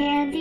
candy.